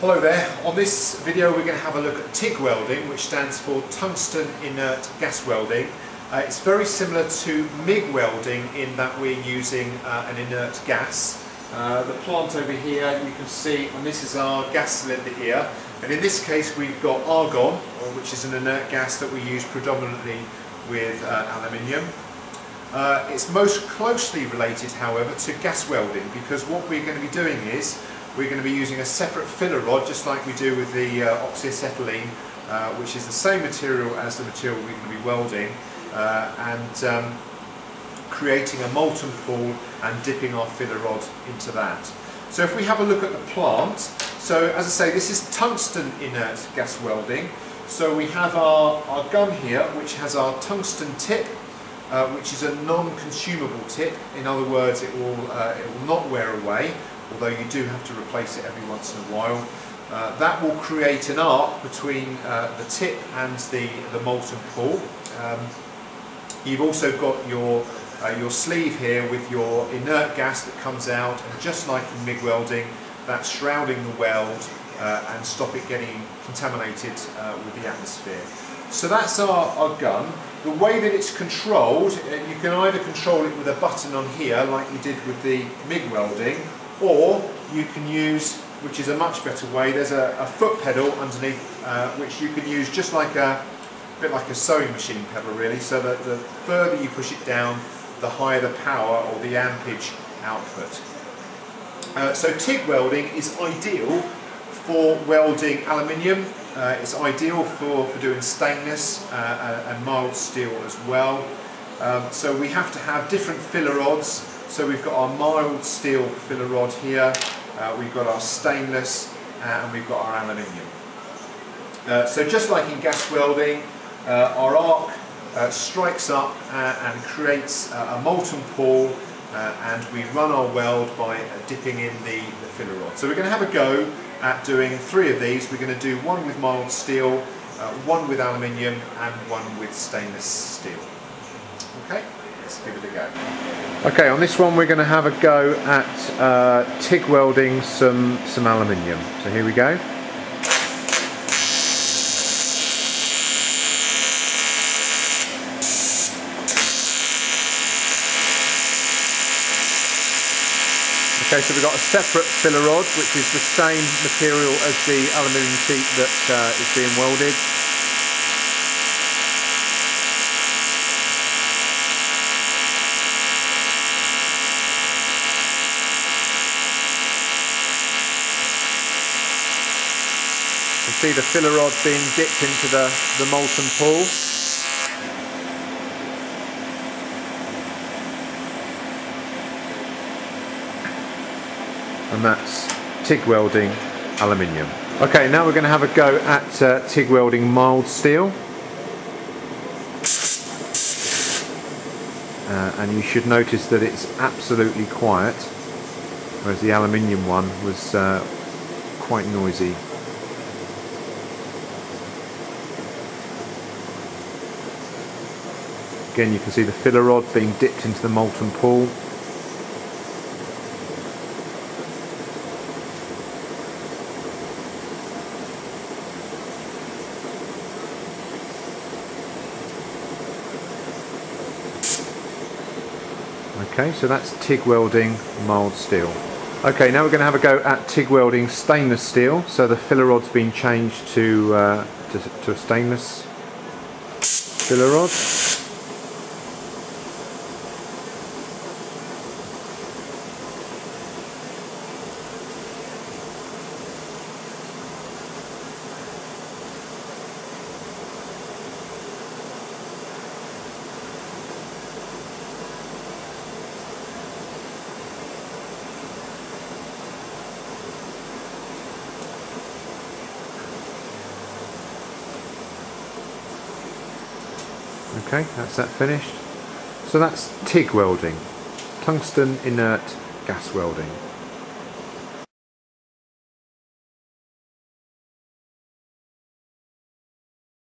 Hello there, on this video we're going to have a look at TIG welding which stands for tungsten inert gas welding. Uh, it's very similar to MIG welding in that we're using uh, an inert gas. Uh, the plant over here you can see, and this is our gas cylinder here, and in this case we've got argon, which is an inert gas that we use predominantly with uh, aluminium. Uh, it's most closely related however to gas welding because what we're going to be doing is we're going to be using a separate filler rod just like we do with the uh, oxyacetylene uh, which is the same material as the material we're going to be welding uh, and um, creating a molten pool and dipping our filler rod into that. So if we have a look at the plant, so as I say this is tungsten inert gas welding so we have our, our gun here which has our tungsten tip uh, which is a non-consumable tip. In other words, it will, uh, it will not wear away although you do have to replace it every once in a while. Uh, that will create an arc between uh, the tip and the, the molten pool. Um, you've also got your, uh, your sleeve here with your inert gas that comes out and just like in MIG welding that's shrouding the weld uh, and stop it getting contaminated uh, with the atmosphere. So that's our, our gun. The way that it's controlled, uh, you can either control it with a button on here like you did with the MIG welding or you can use, which is a much better way, there's a, a foot pedal underneath uh, which you can use just like a, a bit like a sewing machine pedal really, so that the further you push it down, the higher the power or the ampage output. Uh, so TIG welding is ideal for welding aluminium, uh, it's ideal for, for doing stainless uh, and mild steel as well. Um, so we have to have different filler rods so we've got our mild steel filler rod here, uh, we've got our stainless, uh, and we've got our aluminium. Uh, so just like in gas welding, uh, our arc uh, strikes up uh, and creates a molten pool and we run our weld by dipping in the, the filler rod. So we're going to have a go at doing three of these. We're going to do one with mild steel, one with aluminium and one with stainless steel. Okay? let's give it a go. Okay, on this one we're going to have a go at uh, TIG welding some, some aluminium. So here we go. Okay, so we've got a separate filler rod, which is the same material as the aluminium sheet that uh, is being welded. See the filler rod being dipped into the, the molten pool. And that's TIG welding aluminium. Okay, now we're going to have a go at uh, TIG welding mild steel. Uh, and you should notice that it's absolutely quiet, whereas the aluminium one was uh, quite noisy. Again you can see the filler rod being dipped into the molten pool. Okay, so that's TIG welding mild steel. Okay, now we're going to have a go at TIG welding stainless steel. So the filler rod's been changed to, uh, to, to a stainless filler rod. Okay, that's that finished. So that's TIG welding, tungsten inert gas welding.